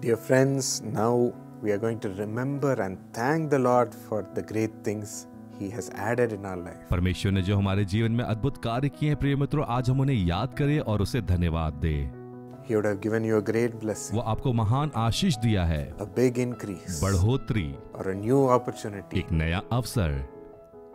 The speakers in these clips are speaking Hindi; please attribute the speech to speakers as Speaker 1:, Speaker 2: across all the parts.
Speaker 1: Dear friends, now we are going to remember and thank the Lord for the great things He has added in our life.
Speaker 2: परमेश्वर ने जो हमारे जीवन में अद्भुत कार्य किए हैं प्रिय मित्रों आज हम उन्हें याद करें और उसे धन्यवाद दें
Speaker 1: He would have given you a great blessing,
Speaker 2: वो आपको महान आशीष दिया है
Speaker 1: a big increase,
Speaker 2: बढ़ोतरी
Speaker 1: or a new opportunity.
Speaker 2: एक नया अवसर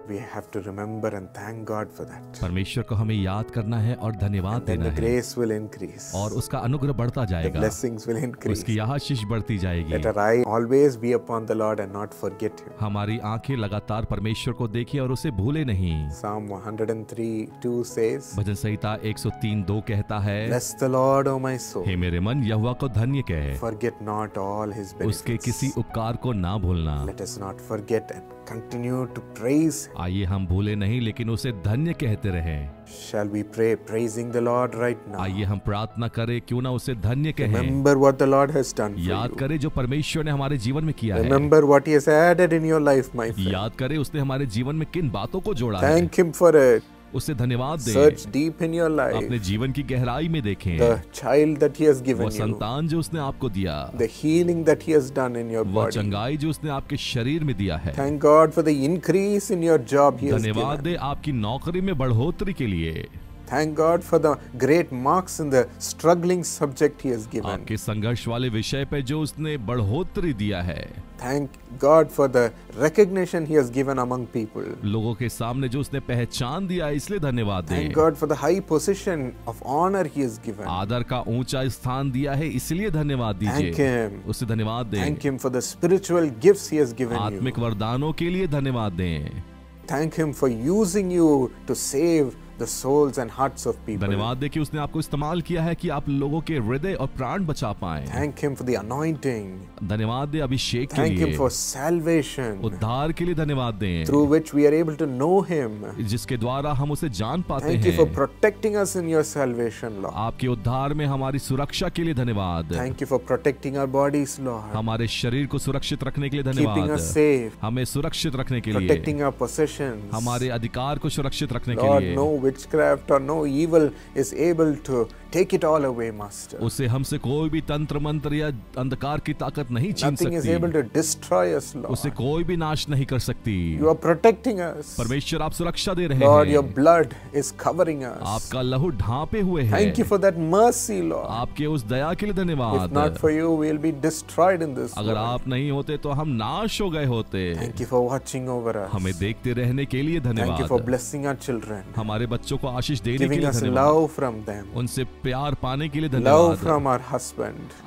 Speaker 1: We have to remember and thank God for that.
Speaker 2: परमेश्वर को हमें याद करना है और धन्यवाद देना
Speaker 1: the
Speaker 2: है
Speaker 1: grace will increase,
Speaker 2: और उसका अनुग्रह बढ़ता
Speaker 1: the blessings will increase.
Speaker 2: उसकी आशीष बढ़ती जाएगी
Speaker 1: Let our eye always be upon the Lord and not forget Him.
Speaker 2: हमारी आँखें लगातार परमेश्वर को देखें और उसे भूले नहीं
Speaker 1: Psalm 103 2 says,
Speaker 2: भजन संहिता 103 दो कहता है
Speaker 1: Bless the Lord, O my soul.
Speaker 2: हे मेरे मन यहोवा को धन्य कहे
Speaker 1: Forget not all His
Speaker 2: उसके
Speaker 1: benefits.
Speaker 2: किसी उपकार को ना भूलना
Speaker 1: Let us not forget and continue to praise Him.
Speaker 2: आइए हम भूले नहीं लेकिन उसे धन्य कहते रहें
Speaker 1: Shall we pray, praising the Lord right now?
Speaker 2: आइए हम प्रार्थना करें क्यों ना उसे धन्य कहें
Speaker 1: Remember what the Lord has done for
Speaker 2: याद करें जो परमेश्वर ने हमारे जीवन में किया Remember है
Speaker 1: Remember what He has added in your life, my friend.
Speaker 2: याद करें उसने हमारे जीवन में किन बातों को जोड़ा Thank है
Speaker 1: Thank Him for it.
Speaker 2: उसे धन्यवाद दें।
Speaker 1: डीप इन योर लाइफ
Speaker 2: अपने जीवन की गहराई में देखें।
Speaker 1: Child that he
Speaker 2: has
Speaker 1: given you
Speaker 2: संतान जो उसने आपको दिया।
Speaker 1: The healing that he has done in
Speaker 2: your
Speaker 1: body
Speaker 2: चंगाई जो उसने आपके शरीर में दिया है।
Speaker 1: Thank God for the increase in your job ही
Speaker 2: धन्यवाद दे आपकी नौकरी में बढ़ोतरी के लिए।
Speaker 1: Thank God for the great marks in the struggling subject he has given
Speaker 2: आपके संघर्ष वाले विषय पे जो उसने बढ़ोतरी दिया है।
Speaker 1: Thank God for the recognition he has given among people
Speaker 2: लोगों के सामने जो उसने पहचान दिया इसलिए धन्यवाद दें।
Speaker 1: Thank God for the high position of honour he has given
Speaker 2: आदर का ऊँचा स्थान दिया है इसलिए धन्यवाद दीजिए।
Speaker 1: थैंक हिम
Speaker 2: उसे धन्यवाद दें।
Speaker 1: Thank him for the spiritual gifts he has given
Speaker 2: आत्मिक वरदानों के लिए धन्यवाद दें।
Speaker 1: Thank him for using you to save the souls and hearts of people.
Speaker 2: धन्यवाद दें कि उसने आपको इस्तेमाल किया है कि आप लोगों के हृदय और प्राण बचा पाए
Speaker 1: Thank Him for the anointing.
Speaker 2: धन्यवाद दें अभिषेक के लिए.
Speaker 1: Thank Him for salvation
Speaker 2: उद्धार के लिए धन्यवाद दें
Speaker 1: through which we are able to know Him.
Speaker 2: जिसके द्वारा हम उसे जान पाते हैं.
Speaker 1: Thank you for protecting us in your salvation, Lord.
Speaker 2: आपके उद्धार में हमारी सुरक्षा के लिए धन्यवाद
Speaker 1: Thank you for protecting our bodies, Lord.
Speaker 2: हमारे शरीर को सुरक्षित रखने के लिए धन्यवाद.
Speaker 1: Keeping us safe,
Speaker 2: हमें सुरक्षित रखने के लिए
Speaker 1: protecting our possessions.
Speaker 2: हमारे अधिकार को सुरक्षित रखने के
Speaker 1: Lord,
Speaker 2: लिए
Speaker 1: no witchcraft or no evil is able to take it all away, Master.
Speaker 2: उसे हमसे कोई भी तंत्र मंत्र या अंधकार की ताकत नहीं छीन
Speaker 1: Nothing is able to destroy us,
Speaker 2: उसे
Speaker 1: Lord.
Speaker 2: कोई भी नाश नहीं कर सकती
Speaker 1: You are protecting us.
Speaker 2: परमेश्वर आप सुरक्षा दे रहे
Speaker 1: Lord, your blood is covering us.
Speaker 2: आपका लहू ढांपे हुए है
Speaker 1: Thank you for that mercy, Lord.
Speaker 2: आपके उस दया के लिए
Speaker 1: If not for you, we'll be destroyed in this
Speaker 2: अगर
Speaker 1: world.
Speaker 2: आप नहीं होते तो हम नाश हो गए होते
Speaker 1: Thank you for watching over us.
Speaker 2: हमें देखते रहने के लिए
Speaker 1: Thank you for blessing our children,
Speaker 2: हमारे बच्चों को आशीष देने के लिए धन्यवाद। उनसे प्यार पाने के लिए धन्यवाद।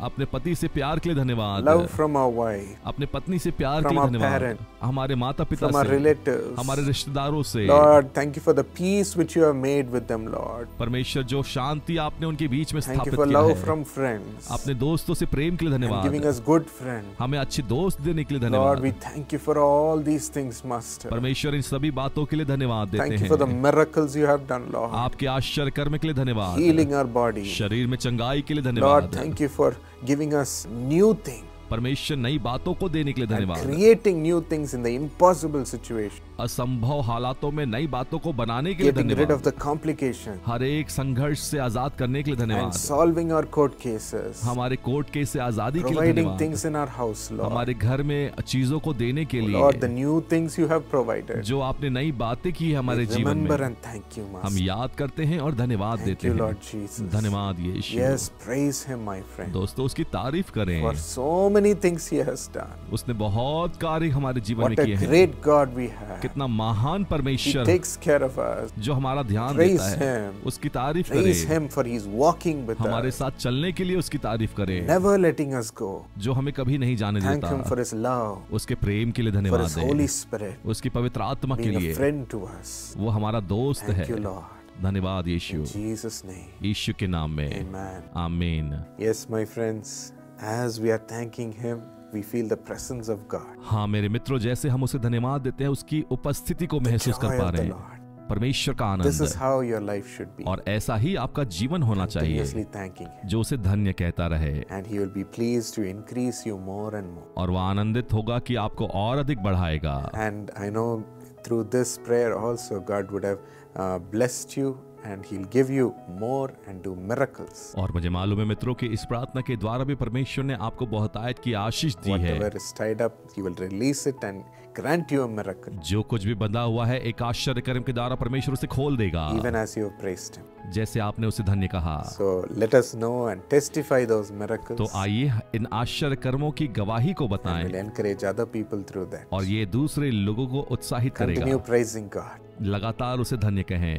Speaker 2: अपने पति से प्यार के लिए धन्यवाद।
Speaker 1: लव फ्रॉम आर वाइफ
Speaker 2: अपने पत्नी से प्यार के लिए धन्यवाद। हमारे माता पिता से
Speaker 1: रिलेटिव
Speaker 2: हमारे रिश्तेदारों से।
Speaker 1: Lord thank you for the peace which you have made with them Lord
Speaker 2: परमेश्वर जो शांति आपने उनके बीच में स्थापित किया लव
Speaker 1: फ्रॉम फ्रेंड्स
Speaker 2: अपने दोस्तों से प्रेम के लिए धन्यवाद।
Speaker 1: गिविंग अस गुड फ्रेंड
Speaker 2: हमें अच्छे दोस्त देने के लिए धन्यवाद।
Speaker 1: We thank you for all these things master
Speaker 2: परमेश्वर इन सभी बातों के लिए धन्यवाद देते
Speaker 1: हैं thank you for
Speaker 2: the
Speaker 1: miracles you have done, Lord.
Speaker 2: आपके आश्चर्य कर्म के लिए धन्यवाद
Speaker 1: Healing our body.
Speaker 2: शरीर में चंगाई के लिए
Speaker 1: Lord,
Speaker 2: धन्यवाद
Speaker 1: thank you for giving us new things
Speaker 2: परमेश्वर नई बातों को देने के लिए धन्यवाद
Speaker 1: creating new things in the impossible situation.
Speaker 2: असंभव हालातों में नई बातों को बनाने के लिए धन्यवाद।
Speaker 1: कॉम्प्लिकेशन
Speaker 2: हर एक संघर्ष से आज़ाद करने के लिए धन्यवाद।
Speaker 1: सॉल्विंग आवर कोर्ट केसेस
Speaker 2: हमारे कोर्ट केस से आज़ादी के लिए
Speaker 1: थिंग्स इन आवर हाउस
Speaker 2: हमारे घर में चीज़ों को देने के लिए
Speaker 1: और new things you have provided
Speaker 2: जो आपने नई बातें की है हमारे जीवन में।
Speaker 1: थैंक यू
Speaker 2: हम याद करते हैं और धन्यवाद देते हैं। धन्यवाद ये
Speaker 1: yes,
Speaker 2: दोस्तों उसकी तारीफ़ करें।
Speaker 1: सो मेनी थिंग्स
Speaker 2: उसने बहुत कार्य हमारे जीवन में किए हैं। कितना महान परमेश्वर जो हमारा ध्यान देता है उसकी तारीफ़ करे। हमारे साथ चलने के लिए उसकी तारीफ़ करे।
Speaker 1: नेवर लेटिंग अस गो
Speaker 2: जो हमें कभी नहीं जाने देता। उसके प्रेम के लिए धन्यवाद
Speaker 1: spirit,
Speaker 2: उसकी पवित्र आत्मा के लिए। वो हमारा दोस्त है। धन्यवाद यीशु। यीशु के नाम में। आमीन।
Speaker 1: Yes my friends as we are thanking him we feel the presence of God.
Speaker 2: हाँ मेरे मित्रों जैसे हम उसे धन्यवाद देते हैं उसकी उपस्थिति को महसूस कर पा रहे हैं परमेश्वर का आनंद
Speaker 1: This is how your life should be.
Speaker 2: और ऐसा ही आपका जीवन होना चाहिए. जो उसे धन्य कहता रहे
Speaker 1: And He will be pleased to increase you more and more.
Speaker 2: और वह आनंदित होगा कि आपको और अधिक बढ़ाएगा
Speaker 1: And I know through this prayer also, God would have uh, blessed you and He'll give you more and do miracles.
Speaker 2: और मुझे मालूम है मित्रों कि इस प्रार्थना के द्वारा भी परमेश्वर ने आपको बहुत आयत की आशीष दी है
Speaker 1: Whatever is tied up, He will release it and grant you a miracle,
Speaker 2: जो कुछ भी बंधा हुआ है एक आश्चर्य कर्म के द्वारा परमेश्वर उसे खोल देगा
Speaker 1: even as you have praised Him.
Speaker 2: जैसे आपने उसे धन्य कहा
Speaker 1: So let us know and testify those miracles.
Speaker 2: तो आइए इन आश्चर्य कर्मों की गवाही को बताएँ
Speaker 1: We'll encourage other people through that.
Speaker 2: और ये दूसरे लोगों को उत्साहित
Speaker 1: Continue praising God.
Speaker 2: लगातार उसे धन्य कहें